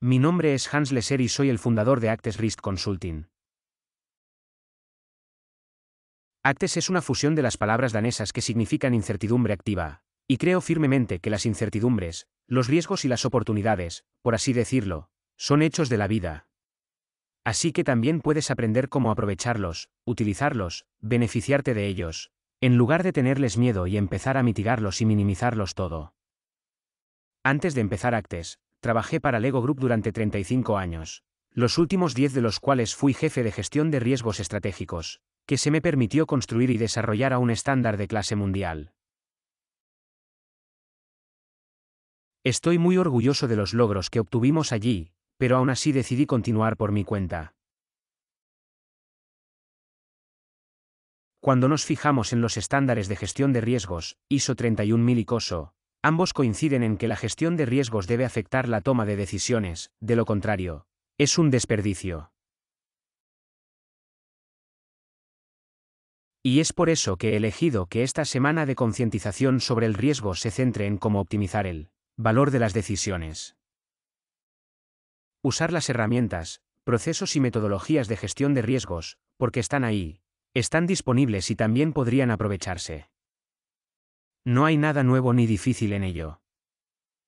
Mi nombre es Hans Lesser y soy el fundador de Actes Risk Consulting. Actes es una fusión de las palabras danesas que significan incertidumbre activa, y creo firmemente que las incertidumbres, los riesgos y las oportunidades, por así decirlo, son hechos de la vida. Así que también puedes aprender cómo aprovecharlos, utilizarlos, beneficiarte de ellos, en lugar de tenerles miedo y empezar a mitigarlos y minimizarlos todo. Antes de empezar Actes, trabajé para Lego Group durante 35 años, los últimos 10 de los cuales fui jefe de gestión de riesgos estratégicos, que se me permitió construir y desarrollar a un estándar de clase mundial. Estoy muy orgulloso de los logros que obtuvimos allí, pero aún así decidí continuar por mi cuenta. Cuando nos fijamos en los estándares de gestión de riesgos, ISO 31000 y COSO, ambos coinciden en que la gestión de riesgos debe afectar la toma de decisiones, de lo contrario, es un desperdicio. Y es por eso que he elegido que esta semana de concientización sobre el riesgo se centre en cómo optimizar el Valor de las decisiones. Usar las herramientas, procesos y metodologías de gestión de riesgos, porque están ahí, están disponibles y también podrían aprovecharse. No hay nada nuevo ni difícil en ello.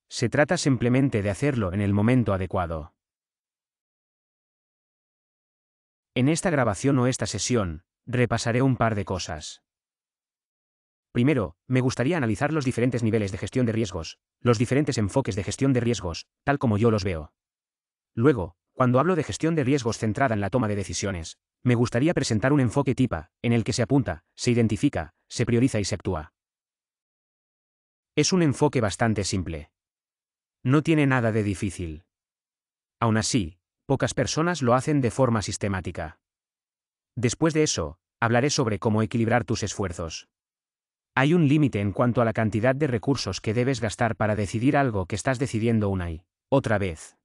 Se trata simplemente de hacerlo en el momento adecuado. En esta grabación o esta sesión, repasaré un par de cosas. Primero, me gustaría analizar los diferentes niveles de gestión de riesgos, los diferentes enfoques de gestión de riesgos, tal como yo los veo. Luego, cuando hablo de gestión de riesgos centrada en la toma de decisiones, me gustaría presentar un enfoque TIPA, en el que se apunta, se identifica, se prioriza y se actúa. Es un enfoque bastante simple. No tiene nada de difícil. Aún así, pocas personas lo hacen de forma sistemática. Después de eso, hablaré sobre cómo equilibrar tus esfuerzos. Hay un límite en cuanto a la cantidad de recursos que debes gastar para decidir algo que estás decidiendo una y otra vez.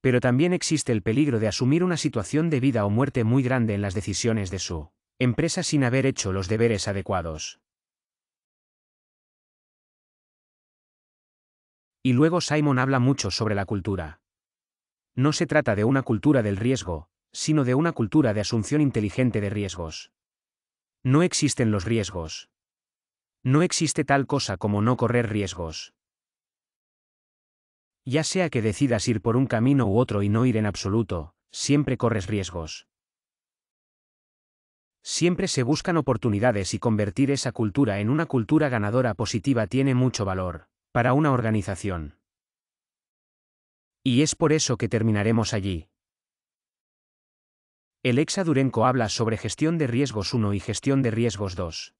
Pero también existe el peligro de asumir una situación de vida o muerte muy grande en las decisiones de su empresa sin haber hecho los deberes adecuados. Y luego Simon habla mucho sobre la cultura. No se trata de una cultura del riesgo, sino de una cultura de asunción inteligente de riesgos. No existen los riesgos. No existe tal cosa como no correr riesgos. Ya sea que decidas ir por un camino u otro y no ir en absoluto, siempre corres riesgos. Siempre se buscan oportunidades y convertir esa cultura en una cultura ganadora positiva tiene mucho valor, para una organización. Y es por eso que terminaremos allí. El Exa Durenco habla sobre gestión de riesgos 1 y gestión de riesgos 2.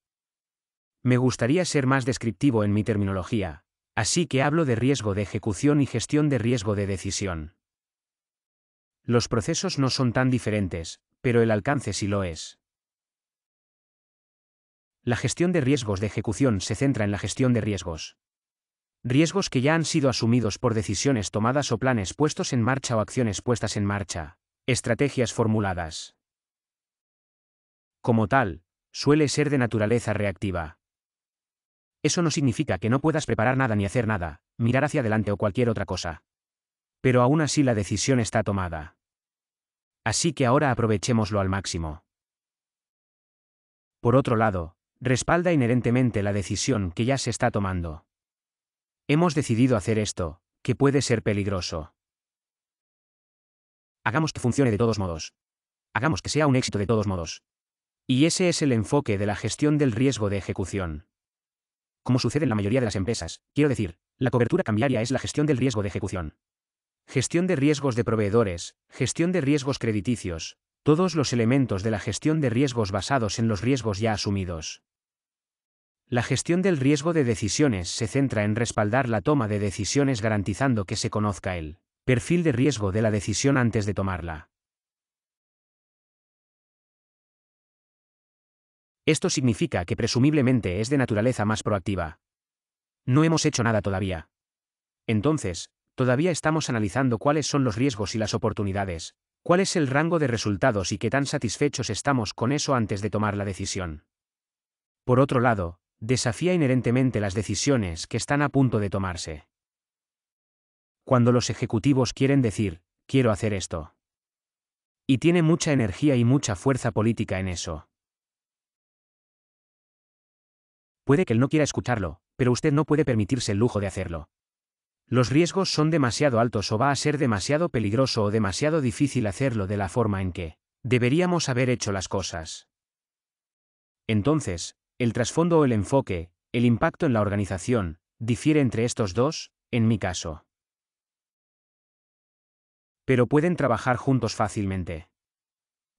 Me gustaría ser más descriptivo en mi terminología, así que hablo de riesgo de ejecución y gestión de riesgo de decisión. Los procesos no son tan diferentes, pero el alcance sí lo es. La gestión de riesgos de ejecución se centra en la gestión de riesgos. Riesgos que ya han sido asumidos por decisiones tomadas o planes puestos en marcha o acciones puestas en marcha. Estrategias formuladas. Como tal, suele ser de naturaleza reactiva. Eso no significa que no puedas preparar nada ni hacer nada, mirar hacia adelante o cualquier otra cosa. Pero aún así la decisión está tomada. Así que ahora aprovechémoslo al máximo. Por otro lado, respalda inherentemente la decisión que ya se está tomando. Hemos decidido hacer esto, que puede ser peligroso. Hagamos que funcione de todos modos. Hagamos que sea un éxito de todos modos. Y ese es el enfoque de la gestión del riesgo de ejecución. Como sucede en la mayoría de las empresas, quiero decir, la cobertura cambiaria es la gestión del riesgo de ejecución. Gestión de riesgos de proveedores, gestión de riesgos crediticios, todos los elementos de la gestión de riesgos basados en los riesgos ya asumidos. La gestión del riesgo de decisiones se centra en respaldar la toma de decisiones garantizando que se conozca el Perfil de riesgo de la decisión antes de tomarla. Esto significa que presumiblemente es de naturaleza más proactiva. No hemos hecho nada todavía. Entonces, todavía estamos analizando cuáles son los riesgos y las oportunidades, cuál es el rango de resultados y qué tan satisfechos estamos con eso antes de tomar la decisión. Por otro lado, desafía inherentemente las decisiones que están a punto de tomarse. Cuando los ejecutivos quieren decir, quiero hacer esto. Y tiene mucha energía y mucha fuerza política en eso. Puede que él no quiera escucharlo, pero usted no puede permitirse el lujo de hacerlo. Los riesgos son demasiado altos o va a ser demasiado peligroso o demasiado difícil hacerlo de la forma en que deberíamos haber hecho las cosas. Entonces, el trasfondo o el enfoque, el impacto en la organización, difiere entre estos dos, en mi caso. Pero pueden trabajar juntos fácilmente.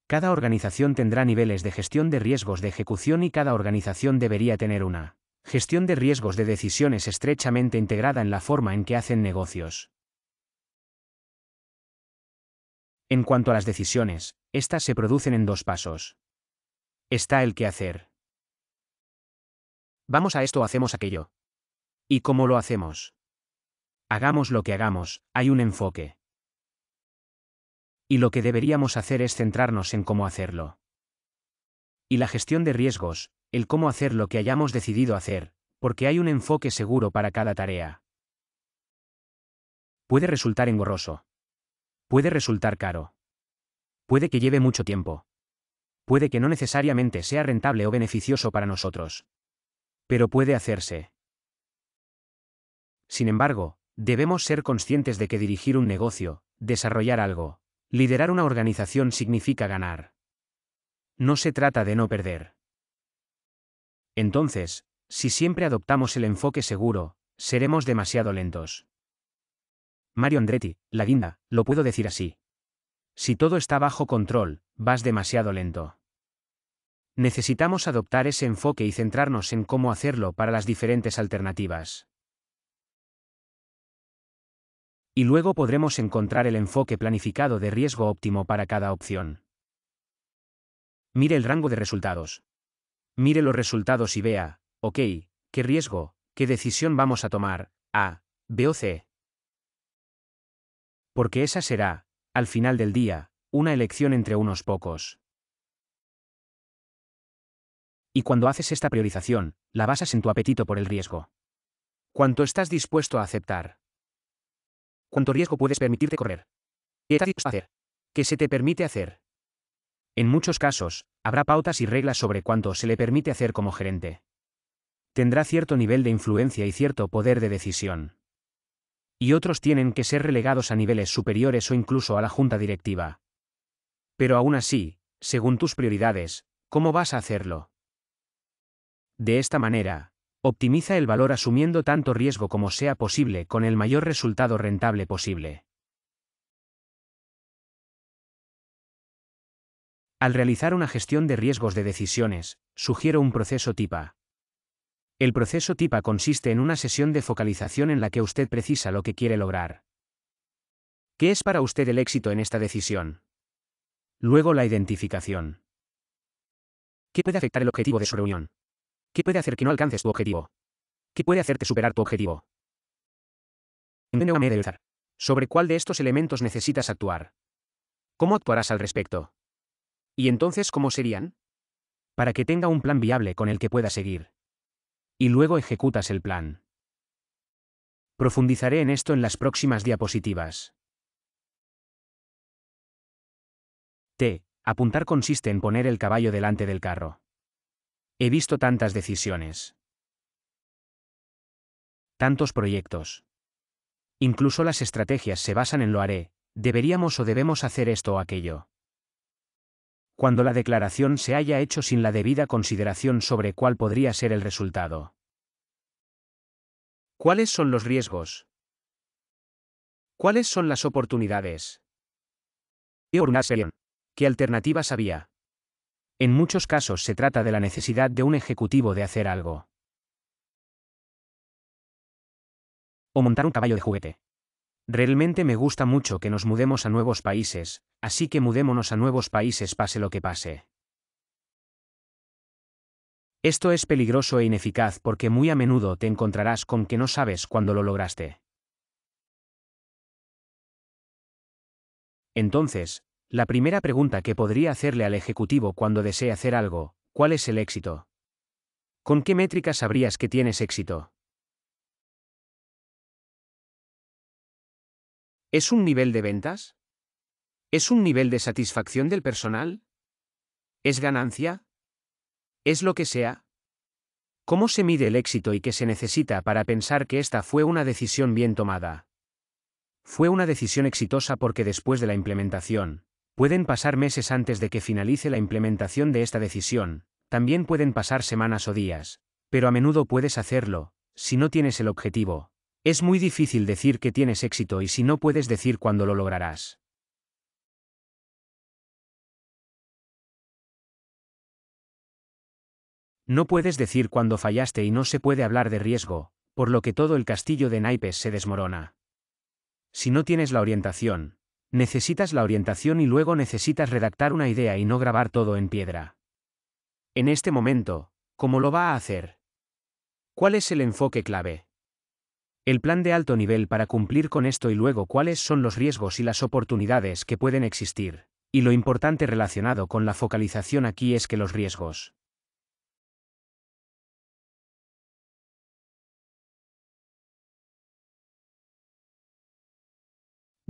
Cada organización tendrá niveles de gestión de riesgos de ejecución y cada organización debería tener una Gestión de riesgos de decisiones estrechamente integrada en la forma en que hacen negocios. En cuanto a las decisiones, estas se producen en dos pasos. Está el qué hacer. Vamos a esto hacemos aquello. ¿Y cómo lo hacemos? Hagamos lo que hagamos, hay un enfoque. Y lo que deberíamos hacer es centrarnos en cómo hacerlo. Y la gestión de riesgos, el cómo hacer lo que hayamos decidido hacer, porque hay un enfoque seguro para cada tarea. Puede resultar engorroso. Puede resultar caro. Puede que lleve mucho tiempo. Puede que no necesariamente sea rentable o beneficioso para nosotros. Pero puede hacerse. Sin embargo, debemos ser conscientes de que dirigir un negocio, desarrollar algo, liderar una organización significa ganar. No se trata de no perder. Entonces, si siempre adoptamos el enfoque seguro, seremos demasiado lentos. Mario Andretti, la guinda, lo puedo decir así. Si todo está bajo control, vas demasiado lento. Necesitamos adoptar ese enfoque y centrarnos en cómo hacerlo para las diferentes alternativas. Y luego podremos encontrar el enfoque planificado de riesgo óptimo para cada opción. Mire el rango de resultados. Mire los resultados y vea, ok, qué riesgo, qué decisión vamos a tomar, A, B o C. Porque esa será, al final del día, una elección entre unos pocos. Y cuando haces esta priorización, la basas en tu apetito por el riesgo. ¿Cuánto estás dispuesto a aceptar? ¿Cuánto riesgo puedes permitirte correr? ¿Qué estás dispuesto a hacer? ¿Qué se te permite hacer? En muchos casos, habrá pautas y reglas sobre cuánto se le permite hacer como gerente. Tendrá cierto nivel de influencia y cierto poder de decisión. Y otros tienen que ser relegados a niveles superiores o incluso a la junta directiva. Pero aún así, según tus prioridades, ¿cómo vas a hacerlo? De esta manera, optimiza el valor asumiendo tanto riesgo como sea posible con el mayor resultado rentable posible. Al realizar una gestión de riesgos de decisiones, sugiero un proceso TIPA. El proceso TIPA consiste en una sesión de focalización en la que usted precisa lo que quiere lograr. ¿Qué es para usted el éxito en esta decisión? Luego la identificación. ¿Qué puede afectar el objetivo de su reunión? ¿Qué puede hacer que no alcances tu objetivo? ¿Qué puede hacerte superar tu objetivo? Sobre cuál de estos elementos necesitas actuar. ¿Cómo actuarás al respecto? ¿Y entonces cómo serían? Para que tenga un plan viable con el que pueda seguir. Y luego ejecutas el plan. Profundizaré en esto en las próximas diapositivas. T. Apuntar consiste en poner el caballo delante del carro. He visto tantas decisiones. Tantos proyectos. Incluso las estrategias se basan en lo haré, deberíamos o debemos hacer esto o aquello cuando la declaración se haya hecho sin la debida consideración sobre cuál podría ser el resultado. ¿Cuáles son los riesgos? ¿Cuáles son las oportunidades? ¿Qué alternativas había? En muchos casos se trata de la necesidad de un ejecutivo de hacer algo. O montar un caballo de juguete. Realmente me gusta mucho que nos mudemos a nuevos países, así que mudémonos a nuevos países pase lo que pase. Esto es peligroso e ineficaz porque muy a menudo te encontrarás con que no sabes cuándo lo lograste. Entonces, la primera pregunta que podría hacerle al ejecutivo cuando desee hacer algo, ¿cuál es el éxito? ¿Con qué métrica sabrías que tienes éxito? ¿Es un nivel de ventas? ¿Es un nivel de satisfacción del personal? ¿Es ganancia? ¿Es lo que sea? ¿Cómo se mide el éxito y qué se necesita para pensar que esta fue una decisión bien tomada? Fue una decisión exitosa porque después de la implementación, pueden pasar meses antes de que finalice la implementación de esta decisión, también pueden pasar semanas o días, pero a menudo puedes hacerlo, si no tienes el objetivo. Es muy difícil decir que tienes éxito y si no puedes decir cuándo lo lograrás. No puedes decir cuándo fallaste y no se puede hablar de riesgo, por lo que todo el castillo de naipes se desmorona. Si no tienes la orientación, necesitas la orientación y luego necesitas redactar una idea y no grabar todo en piedra. En este momento, ¿cómo lo va a hacer? ¿Cuál es el enfoque clave? El plan de alto nivel para cumplir con esto y luego cuáles son los riesgos y las oportunidades que pueden existir. Y lo importante relacionado con la focalización aquí es que los riesgos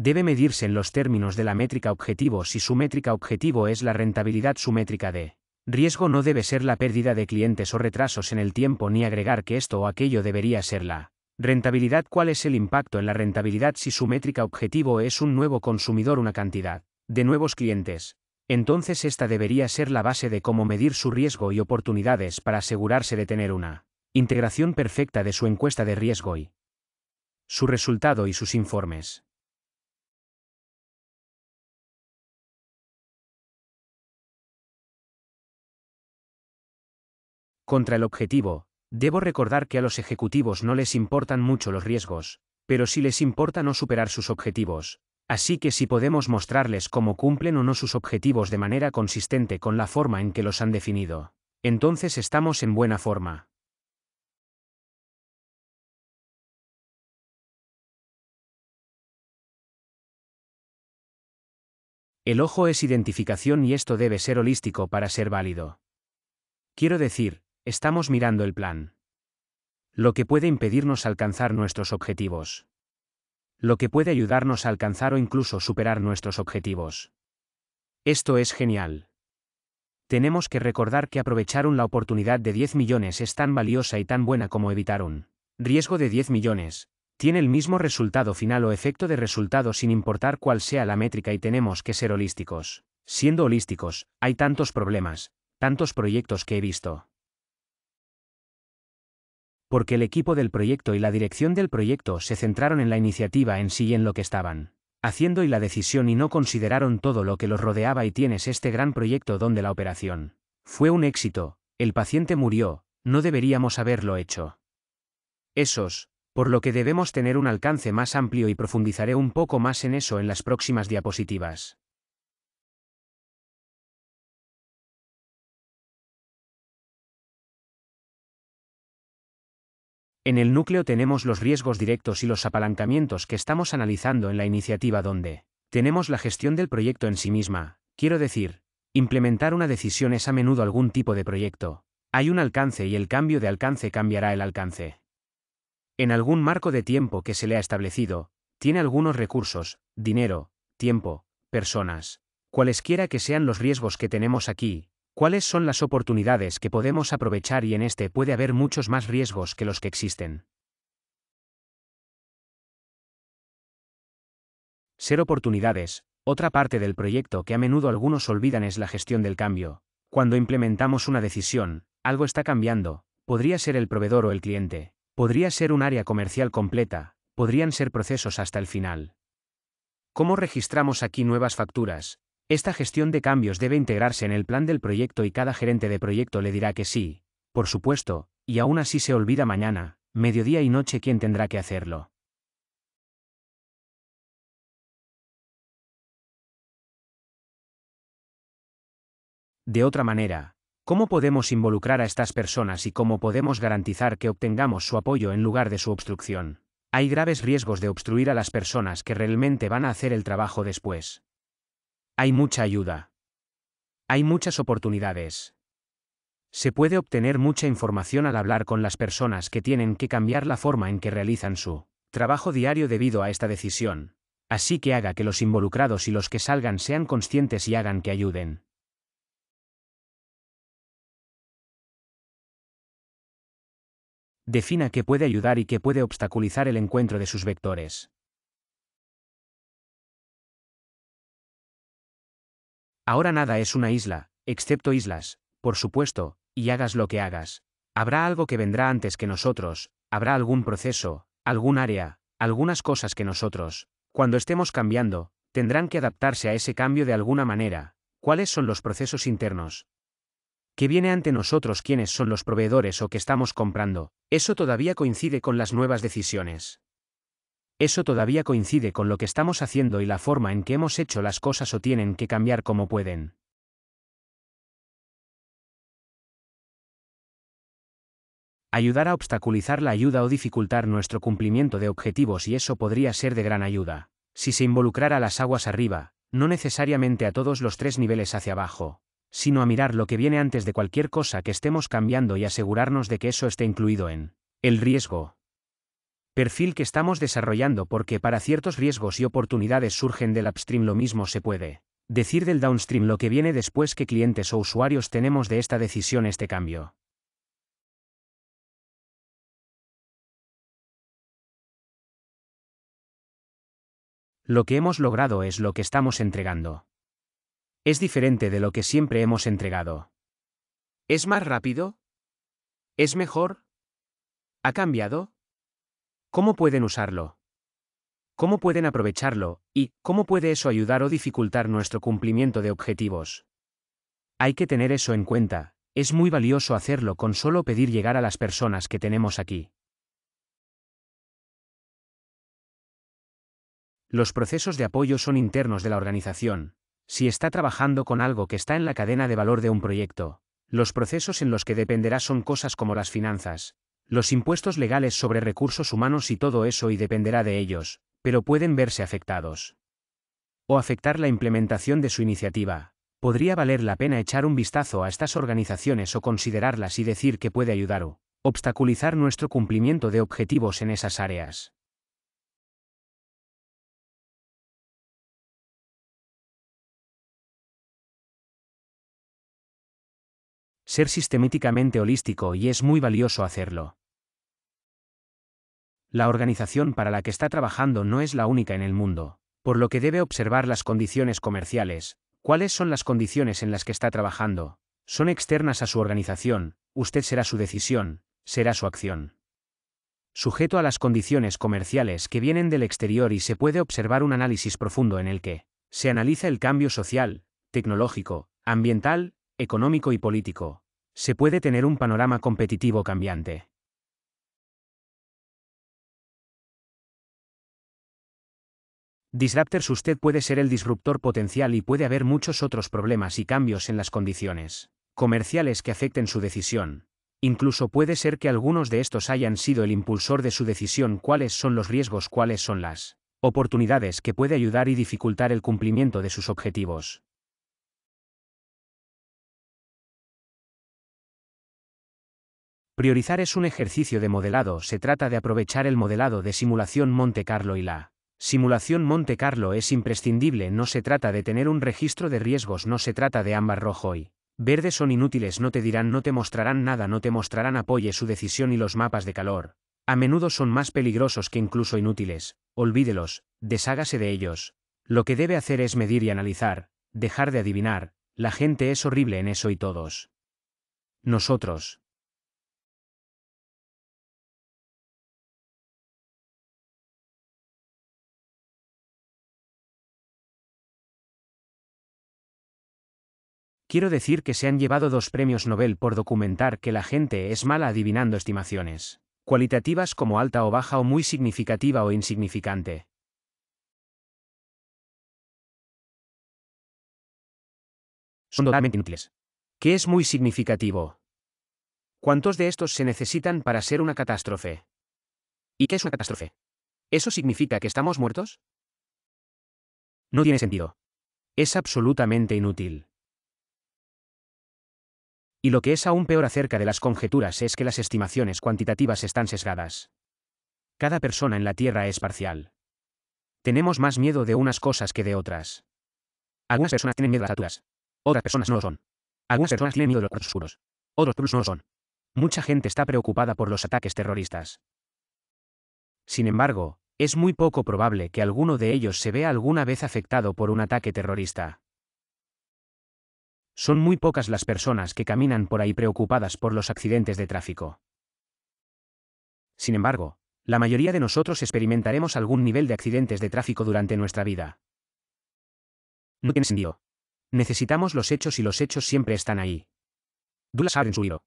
debe medirse en los términos de la métrica objetivo si su métrica objetivo es la rentabilidad su métrica de riesgo no debe ser la pérdida de clientes o retrasos en el tiempo ni agregar que esto o aquello debería ser la rentabilidad cuál es el impacto en la rentabilidad si su métrica objetivo es un nuevo consumidor una cantidad de nuevos clientes. Entonces esta debería ser la base de cómo medir su riesgo y oportunidades para asegurarse de tener una integración perfecta de su encuesta de riesgo y su resultado y sus informes. Contra el objetivo, debo recordar que a los ejecutivos no les importan mucho los riesgos, pero sí les importa no superar sus objetivos, así que si podemos mostrarles cómo cumplen o no sus objetivos de manera consistente con la forma en que los han definido, entonces estamos en buena forma. El ojo es identificación y esto debe ser holístico para ser válido. Quiero decir, Estamos mirando el plan. Lo que puede impedirnos alcanzar nuestros objetivos. Lo que puede ayudarnos a alcanzar o incluso superar nuestros objetivos. Esto es genial. Tenemos que recordar que aprovechar la oportunidad de 10 millones es tan valiosa y tan buena como evitar un riesgo de 10 millones. Tiene el mismo resultado final o efecto de resultado sin importar cuál sea la métrica y tenemos que ser holísticos. Siendo holísticos, hay tantos problemas, tantos proyectos que he visto porque el equipo del proyecto y la dirección del proyecto se centraron en la iniciativa en sí y en lo que estaban haciendo y la decisión y no consideraron todo lo que los rodeaba y tienes este gran proyecto donde la operación fue un éxito, el paciente murió, no deberíamos haberlo hecho. Esos, por lo que debemos tener un alcance más amplio y profundizaré un poco más en eso en las próximas diapositivas. En el núcleo tenemos los riesgos directos y los apalancamientos que estamos analizando en la iniciativa donde tenemos la gestión del proyecto en sí misma, quiero decir, implementar una decisión es a menudo algún tipo de proyecto. Hay un alcance y el cambio de alcance cambiará el alcance. En algún marco de tiempo que se le ha establecido, tiene algunos recursos, dinero, tiempo, personas. Cualesquiera que sean los riesgos que tenemos aquí, ¿Cuáles son las oportunidades que podemos aprovechar y en este puede haber muchos más riesgos que los que existen? Ser oportunidades, otra parte del proyecto que a menudo algunos olvidan es la gestión del cambio. Cuando implementamos una decisión, algo está cambiando, podría ser el proveedor o el cliente, podría ser un área comercial completa, podrían ser procesos hasta el final. ¿Cómo registramos aquí nuevas facturas, esta gestión de cambios debe integrarse en el plan del proyecto y cada gerente de proyecto le dirá que sí, por supuesto, y aún así se olvida mañana, mediodía y noche quién tendrá que hacerlo. De otra manera, ¿cómo podemos involucrar a estas personas y cómo podemos garantizar que obtengamos su apoyo en lugar de su obstrucción? Hay graves riesgos de obstruir a las personas que realmente van a hacer el trabajo después. Hay mucha ayuda. Hay muchas oportunidades. Se puede obtener mucha información al hablar con las personas que tienen que cambiar la forma en que realizan su trabajo diario debido a esta decisión. Así que haga que los involucrados y los que salgan sean conscientes y hagan que ayuden. Defina qué puede ayudar y qué puede obstaculizar el encuentro de sus vectores. Ahora nada es una isla, excepto islas, por supuesto, y hagas lo que hagas. Habrá algo que vendrá antes que nosotros, habrá algún proceso, algún área, algunas cosas que nosotros, cuando estemos cambiando, tendrán que adaptarse a ese cambio de alguna manera. ¿Cuáles son los procesos internos? ¿Qué viene ante nosotros quiénes son los proveedores o que estamos comprando? Eso todavía coincide con las nuevas decisiones. Eso todavía coincide con lo que estamos haciendo y la forma en que hemos hecho las cosas o tienen que cambiar como pueden. ayudar a obstaculizar la ayuda o dificultar nuestro cumplimiento de objetivos y eso podría ser de gran ayuda. Si se involucrara las aguas arriba, no necesariamente a todos los tres niveles hacia abajo, sino a mirar lo que viene antes de cualquier cosa que estemos cambiando y asegurarnos de que eso esté incluido en el riesgo. Perfil que estamos desarrollando porque para ciertos riesgos y oportunidades surgen del upstream lo mismo se puede decir del downstream lo que viene después que clientes o usuarios tenemos de esta decisión este cambio. Lo que hemos logrado es lo que estamos entregando. Es diferente de lo que siempre hemos entregado. ¿Es más rápido? ¿Es mejor? ¿Ha cambiado? ¿Cómo pueden usarlo? ¿Cómo pueden aprovecharlo? ¿Y cómo puede eso ayudar o dificultar nuestro cumplimiento de objetivos? Hay que tener eso en cuenta, es muy valioso hacerlo con solo pedir llegar a las personas que tenemos aquí. Los procesos de apoyo son internos de la organización. Si está trabajando con algo que está en la cadena de valor de un proyecto, los procesos en los que dependerá son cosas como las finanzas, los impuestos legales sobre recursos humanos y todo eso y dependerá de ellos, pero pueden verse afectados. O afectar la implementación de su iniciativa. Podría valer la pena echar un vistazo a estas organizaciones o considerarlas y decir que puede ayudar o obstaculizar nuestro cumplimiento de objetivos en esas áreas. ser sistemáticamente holístico y es muy valioso hacerlo. La organización para la que está trabajando no es la única en el mundo, por lo que debe observar las condiciones comerciales, cuáles son las condiciones en las que está trabajando, son externas a su organización, usted será su decisión, será su acción. Sujeto a las condiciones comerciales que vienen del exterior y se puede observar un análisis profundo en el que se analiza el cambio social, tecnológico, ambiental, económico y político, se puede tener un panorama competitivo cambiante. Disruptors usted puede ser el disruptor potencial y puede haber muchos otros problemas y cambios en las condiciones comerciales que afecten su decisión. Incluso puede ser que algunos de estos hayan sido el impulsor de su decisión, cuáles son los riesgos, cuáles son las oportunidades que puede ayudar y dificultar el cumplimiento de sus objetivos. Priorizar es un ejercicio de modelado, se trata de aprovechar el modelado de simulación Monte Carlo y la simulación Monte Carlo es imprescindible, no se trata de tener un registro de riesgos, no se trata de ámbar rojo y verde son inútiles, no te dirán, no te mostrarán nada, no te mostrarán apoye su decisión y los mapas de calor. A menudo son más peligrosos que incluso inútiles, olvídelos, deshágase de ellos. Lo que debe hacer es medir y analizar, dejar de adivinar, la gente es horrible en eso y todos. Nosotros, Quiero decir que se han llevado dos premios Nobel por documentar que la gente es mala adivinando estimaciones, cualitativas como alta o baja o muy significativa o insignificante. Son totalmente inútiles. ¿Qué es muy significativo? ¿Cuántos de estos se necesitan para ser una catástrofe? ¿Y qué es una catástrofe? ¿Eso significa que estamos muertos? No tiene sentido. Es absolutamente inútil. Y lo que es aún peor acerca de las conjeturas es que las estimaciones cuantitativas están sesgadas. Cada persona en la Tierra es parcial. Tenemos más miedo de unas cosas que de otras. Algunas personas tienen miedo a las alturas. Otras personas no lo son. Algunas personas tienen miedo de los oscuros. Otros plus no lo son. Mucha gente está preocupada por los ataques terroristas. Sin embargo, es muy poco probable que alguno de ellos se vea alguna vez afectado por un ataque terrorista. Son muy pocas las personas que caminan por ahí preocupadas por los accidentes de tráfico. Sin embargo, la mayoría de nosotros experimentaremos algún nivel de accidentes de tráfico durante nuestra vida. No tiene sentido. Necesitamos los hechos y los hechos siempre están ahí. Douglas en su.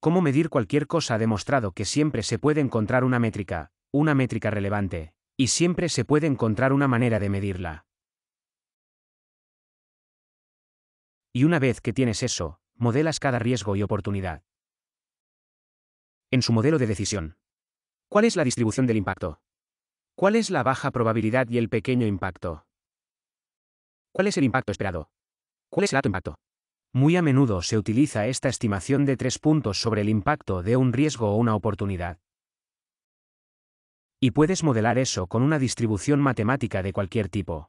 Cómo medir cualquier cosa ha demostrado que siempre se puede encontrar una métrica, una métrica relevante, y siempre se puede encontrar una manera de medirla. Y una vez que tienes eso, modelas cada riesgo y oportunidad. En su modelo de decisión. ¿Cuál es la distribución del impacto? ¿Cuál es la baja probabilidad y el pequeño impacto? ¿Cuál es el impacto esperado? ¿Cuál es el alto impacto? Muy a menudo se utiliza esta estimación de tres puntos sobre el impacto de un riesgo o una oportunidad. Y puedes modelar eso con una distribución matemática de cualquier tipo.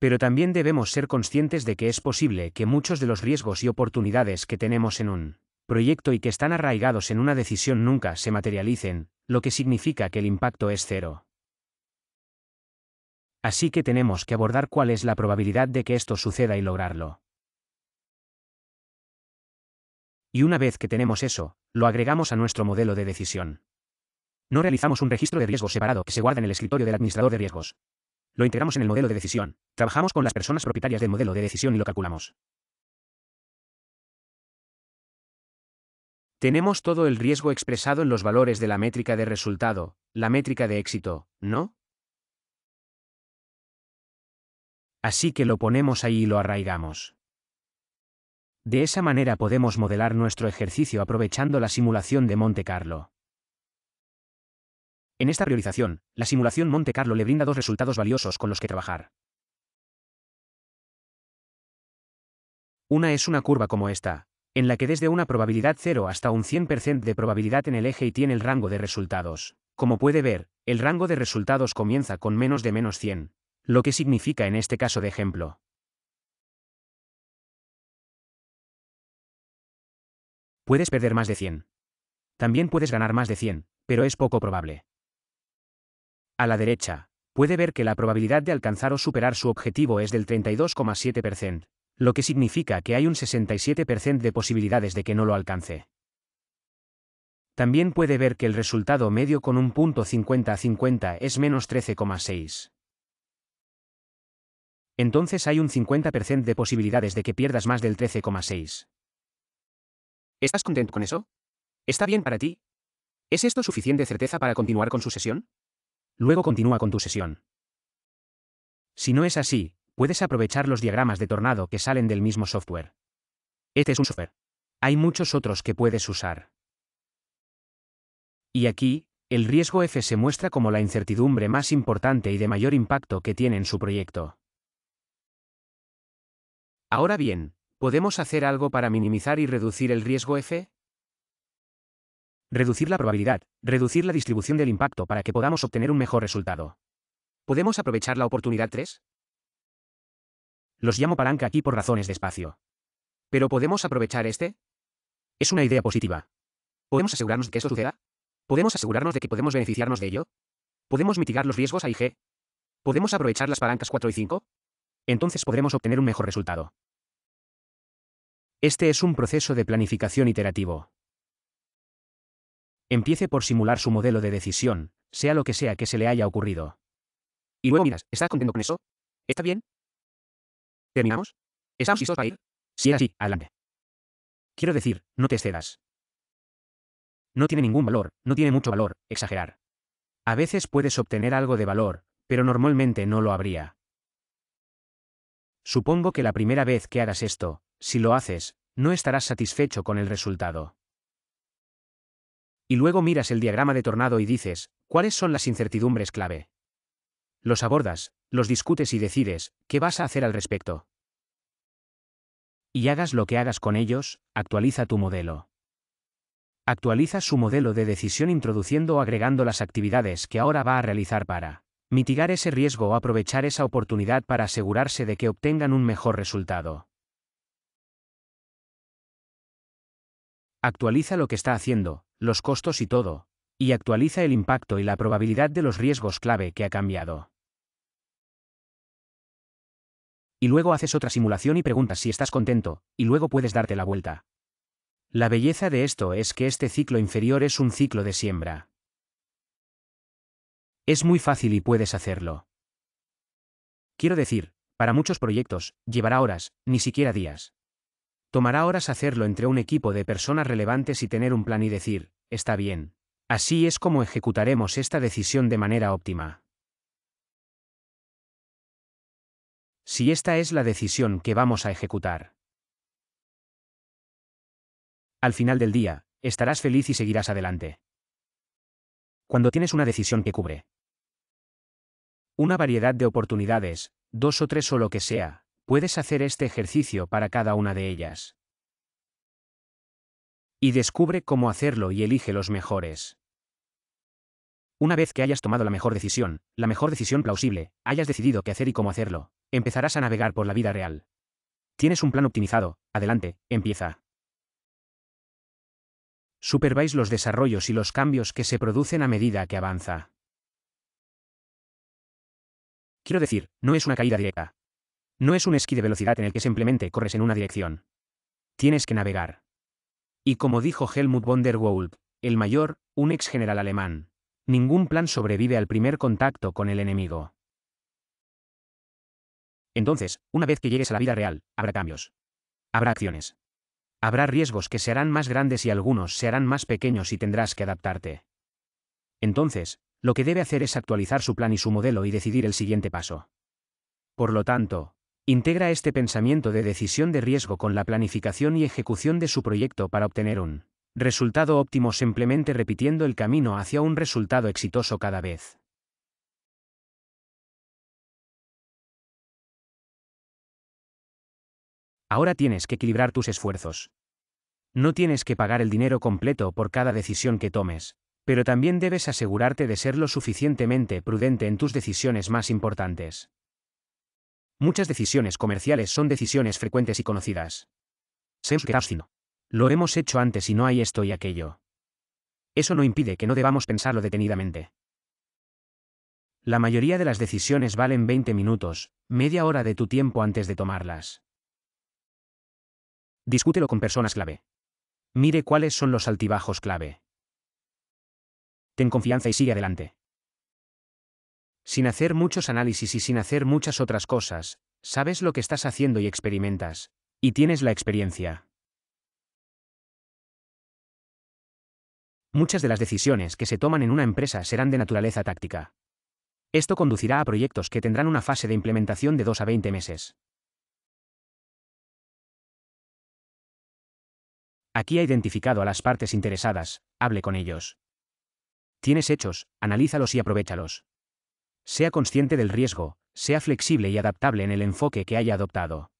Pero también debemos ser conscientes de que es posible que muchos de los riesgos y oportunidades que tenemos en un proyecto y que están arraigados en una decisión nunca se materialicen, lo que significa que el impacto es cero. Así que tenemos que abordar cuál es la probabilidad de que esto suceda y lograrlo. Y una vez que tenemos eso, lo agregamos a nuestro modelo de decisión. No realizamos un registro de riesgos separado que se guarda en el escritorio del administrador de riesgos. Lo integramos en el modelo de decisión, trabajamos con las personas propietarias del modelo de decisión y lo calculamos. Tenemos todo el riesgo expresado en los valores de la métrica de resultado, la métrica de éxito, ¿no? Así que lo ponemos ahí y lo arraigamos. De esa manera podemos modelar nuestro ejercicio aprovechando la simulación de Monte Carlo. En esta priorización, la simulación Monte Carlo le brinda dos resultados valiosos con los que trabajar. Una es una curva como esta, en la que desde una probabilidad 0 hasta un 100% de probabilidad en el eje y tiene el rango de resultados. Como puede ver, el rango de resultados comienza con menos de menos 100, lo que significa en este caso de ejemplo. Puedes perder más de 100. También puedes ganar más de 100, pero es poco probable. A la derecha, puede ver que la probabilidad de alcanzar o superar su objetivo es del 32,7%, lo que significa que hay un 67% de posibilidades de que no lo alcance. También puede ver que el resultado medio con un punto 50 a 50 es menos 13,6. Entonces hay un 50% de posibilidades de que pierdas más del 13,6. ¿Estás contento con eso? ¿Está bien para ti? ¿Es esto suficiente certeza para continuar con su sesión? Luego continúa con tu sesión. Si no es así, puedes aprovechar los diagramas de tornado que salen del mismo software. Este es un software. Hay muchos otros que puedes usar. Y aquí, el riesgo F se muestra como la incertidumbre más importante y de mayor impacto que tiene en su proyecto. Ahora bien, ¿podemos hacer algo para minimizar y reducir el riesgo F? Reducir la probabilidad, reducir la distribución del impacto para que podamos obtener un mejor resultado. ¿Podemos aprovechar la oportunidad 3? Los llamo palanca aquí por razones de espacio. ¿Pero podemos aprovechar este? Es una idea positiva. ¿Podemos asegurarnos de que esto suceda? ¿Podemos asegurarnos de que podemos beneficiarnos de ello? ¿Podemos mitigar los riesgos A G? ¿Podemos aprovechar las palancas 4 y 5? Entonces podremos obtener un mejor resultado. Este es un proceso de planificación iterativo. Empiece por simular su modelo de decisión, sea lo que sea que se le haya ocurrido. Y luego miras, ¿estás contento con eso? ¿Está bien? ¿Terminamos? ¿Estamos listos para ir? Si así, adelante. Quiero decir, no te excedas. No tiene ningún valor, no tiene mucho valor, exagerar. A veces puedes obtener algo de valor, pero normalmente no lo habría. Supongo que la primera vez que hagas esto, si lo haces, no estarás satisfecho con el resultado. Y luego miras el diagrama de tornado y dices, ¿cuáles son las incertidumbres clave? Los abordas, los discutes y decides, ¿qué vas a hacer al respecto? y hagas lo que hagas con ellos, actualiza tu modelo. Actualiza su modelo de decisión introduciendo o agregando las actividades que ahora va a realizar para mitigar ese riesgo o aprovechar esa oportunidad para asegurarse de que obtengan un mejor resultado. Actualiza lo que está haciendo, los costos y todo, y actualiza el impacto y la probabilidad de los riesgos clave que ha cambiado. Y luego haces otra simulación y preguntas si estás contento, y luego puedes darte la vuelta. La belleza de esto es que este ciclo inferior es un ciclo de siembra. Es muy fácil y puedes hacerlo. Quiero decir, para muchos proyectos, llevará horas, ni siquiera días. Tomará horas hacerlo entre un equipo de personas relevantes y tener un plan y decir, está bien. Así es como ejecutaremos esta decisión de manera óptima. Si esta es la decisión que vamos a ejecutar. Al final del día, estarás feliz y seguirás adelante. Cuando tienes una decisión que cubre una variedad de oportunidades, dos o tres o lo que sea, puedes hacer este ejercicio para cada una de ellas. Y descubre cómo hacerlo y elige los mejores. Una vez que hayas tomado la mejor decisión, la mejor decisión plausible, hayas decidido qué hacer y cómo hacerlo, empezarás a navegar por la vida real. Tienes un plan optimizado, adelante, empieza. Supervise los desarrollos y los cambios que se producen a medida que avanza. Quiero decir, no es una caída directa. No es un esquí de velocidad en el que simplemente corres en una dirección. Tienes que navegar. Y como dijo Helmut von der Wulp, el mayor, un ex general alemán, ningún plan sobrevive al primer contacto con el enemigo. Entonces, una vez que llegues a la vida real, habrá cambios. Habrá acciones. Habrá riesgos que se harán más grandes y algunos se harán más pequeños y tendrás que adaptarte. Entonces, lo que debe hacer es actualizar su plan y su modelo y decidir el siguiente paso. Por lo tanto, integra este pensamiento de decisión de riesgo con la planificación y ejecución de su proyecto para obtener un resultado óptimo simplemente repitiendo el camino hacia un resultado exitoso cada vez. Ahora tienes que equilibrar tus esfuerzos. No tienes que pagar el dinero completo por cada decisión que tomes, pero también debes asegurarte de ser lo suficientemente prudente en tus decisiones más importantes. Muchas decisiones comerciales son decisiones frecuentes y conocidas. Lo hemos hecho antes y no hay esto y aquello. Eso no impide que no debamos pensarlo detenidamente. La mayoría de las decisiones valen 20 minutos, media hora de tu tiempo antes de tomarlas. Discútelo con personas clave. Mire cuáles son los altibajos clave. Ten confianza y sigue adelante. Sin hacer muchos análisis y sin hacer muchas otras cosas, sabes lo que estás haciendo y experimentas, y tienes la experiencia. Muchas de las decisiones que se toman en una empresa serán de naturaleza táctica. Esto conducirá a proyectos que tendrán una fase de implementación de 2 a 20 meses. Aquí ha identificado a las partes interesadas, hable con ellos. Tienes hechos, analízalos y aprovechalos. Sea consciente del riesgo, sea flexible y adaptable en el enfoque que haya adoptado.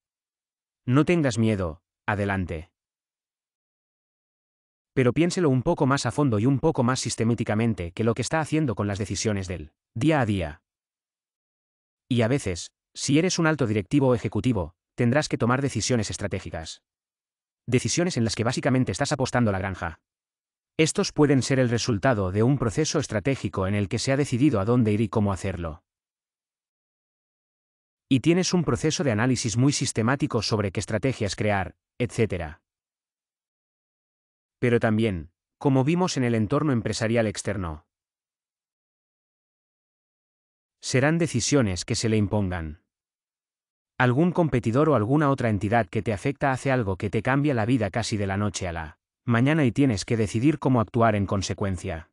No tengas miedo, adelante. Pero piénselo un poco más a fondo y un poco más sistemáticamente que lo que está haciendo con las decisiones del día a día. Y a veces, si eres un alto directivo o ejecutivo, tendrás que tomar decisiones estratégicas. Decisiones en las que básicamente estás apostando la granja. Estos pueden ser el resultado de un proceso estratégico en el que se ha decidido a dónde ir y cómo hacerlo. Y tienes un proceso de análisis muy sistemático sobre qué estrategias crear, etc. Pero también, como vimos en el entorno empresarial externo, serán decisiones que se le impongan. Algún competidor o alguna otra entidad que te afecta hace algo que te cambia la vida casi de la noche a la mañana y tienes que decidir cómo actuar en consecuencia.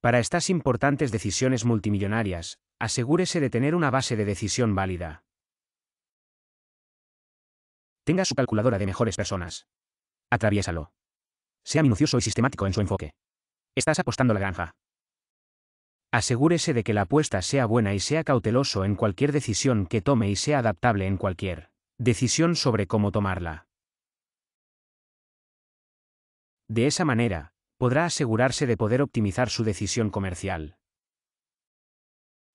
Para estas importantes decisiones multimillonarias, asegúrese de tener una base de decisión válida. Tenga su calculadora de mejores personas. Atraviésalo. Sea minucioso y sistemático en su enfoque. Estás apostando la granja. Asegúrese de que la apuesta sea buena y sea cauteloso en cualquier decisión que tome y sea adaptable en cualquier Decisión sobre cómo tomarla. De esa manera, podrá asegurarse de poder optimizar su decisión comercial.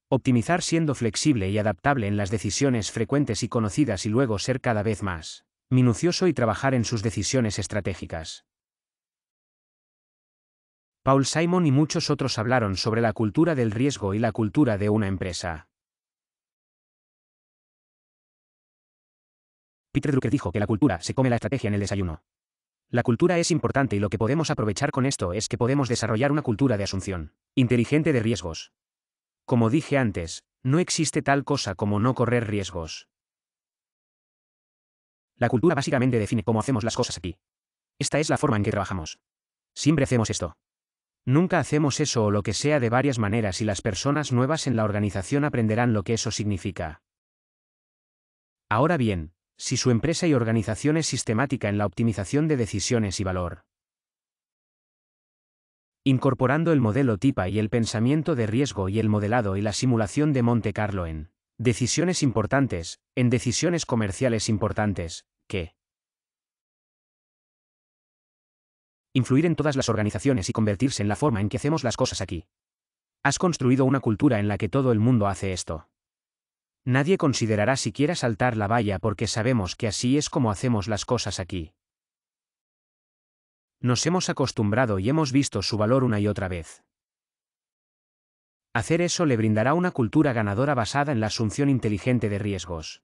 Optimizar siendo flexible y adaptable en las decisiones frecuentes y conocidas y luego ser cada vez más minucioso y trabajar en sus decisiones estratégicas. Paul Simon y muchos otros hablaron sobre la cultura del riesgo y la cultura de una empresa. Peter Drucker dijo que la cultura se come la estrategia en el desayuno. La cultura es importante y lo que podemos aprovechar con esto es que podemos desarrollar una cultura de asunción inteligente de riesgos. Como dije antes, no existe tal cosa como no correr riesgos. La cultura básicamente define cómo hacemos las cosas aquí. Esta es la forma en que trabajamos. Siempre hacemos esto. Nunca hacemos eso o lo que sea de varias maneras y las personas nuevas en la organización aprenderán lo que eso significa. Ahora bien, si su empresa y organización es sistemática en la optimización de decisiones y valor, incorporando el modelo TIPA y el pensamiento de riesgo y el modelado y la simulación de Monte Carlo en decisiones importantes, en decisiones comerciales importantes, que influir en todas las organizaciones y convertirse en la forma en que hacemos las cosas aquí. Has construido una cultura en la que todo el mundo hace esto. Nadie considerará siquiera saltar la valla porque sabemos que así es como hacemos las cosas aquí. Nos hemos acostumbrado y hemos visto su valor una y otra vez. Hacer eso le brindará una cultura ganadora basada en la asunción inteligente de riesgos.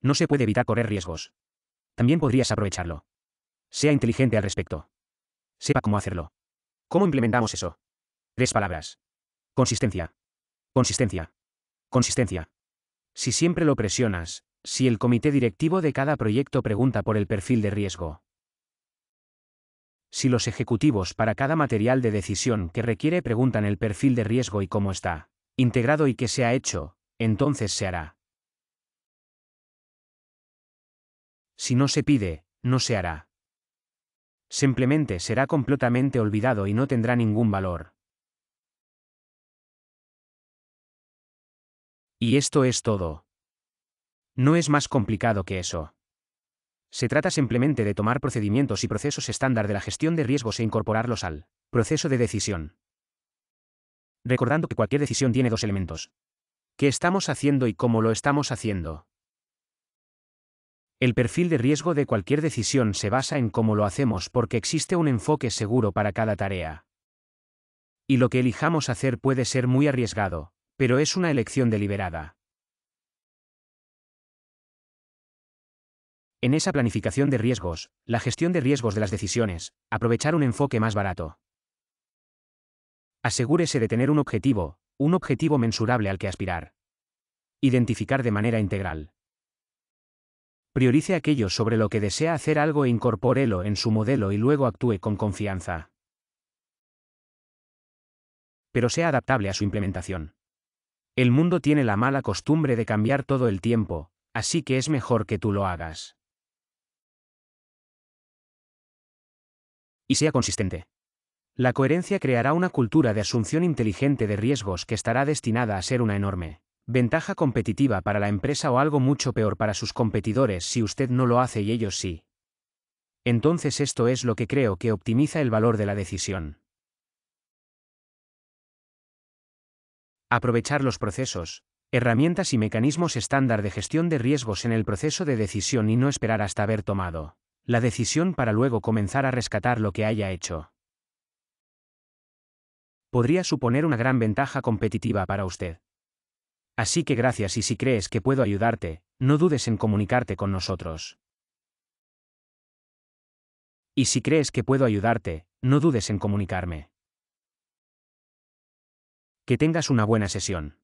No se puede evitar correr riesgos. También podrías aprovecharlo. Sea inteligente al respecto. Sepa cómo hacerlo. ¿Cómo implementamos eso? Tres palabras. Consistencia. Consistencia. Consistencia. Si siempre lo presionas, si el comité directivo de cada proyecto pregunta por el perfil de riesgo. Si los ejecutivos para cada material de decisión que requiere preguntan el perfil de riesgo y cómo está integrado y qué se ha hecho, entonces se hará. Si no se pide, no se hará. Simplemente será completamente olvidado y no tendrá ningún valor. Y esto es todo. No es más complicado que eso. Se trata simplemente de tomar procedimientos y procesos estándar de la gestión de riesgos e incorporarlos al proceso de decisión. Recordando que cualquier decisión tiene dos elementos. ¿Qué estamos haciendo y cómo lo estamos haciendo? El perfil de riesgo de cualquier decisión se basa en cómo lo hacemos porque existe un enfoque seguro para cada tarea. Y lo que elijamos hacer puede ser muy arriesgado, pero es una elección deliberada. En esa planificación de riesgos, la gestión de riesgos de las decisiones, aprovechar un enfoque más barato. Asegúrese de tener un objetivo, un objetivo mensurable al que aspirar. Identificar de manera integral. Priorice aquello sobre lo que desea hacer algo e incorpórelo en su modelo y luego actúe con confianza. Pero sea adaptable a su implementación. El mundo tiene la mala costumbre de cambiar todo el tiempo, así que es mejor que tú lo hagas. Y sea consistente. La coherencia creará una cultura de asunción inteligente de riesgos que estará destinada a ser una enorme ventaja competitiva para la empresa o algo mucho peor para sus competidores si usted no lo hace y ellos sí. Entonces esto es lo que creo que optimiza el valor de la decisión. Aprovechar los procesos, herramientas y mecanismos estándar de gestión de riesgos en el proceso de decisión y no esperar hasta haber tomado la decisión para luego comenzar a rescatar lo que haya hecho. Podría suponer una gran ventaja competitiva para usted. Así que gracias y si crees que puedo ayudarte, no dudes en comunicarte con nosotros. Y si crees que puedo ayudarte, no dudes en comunicarme. Que tengas una buena sesión.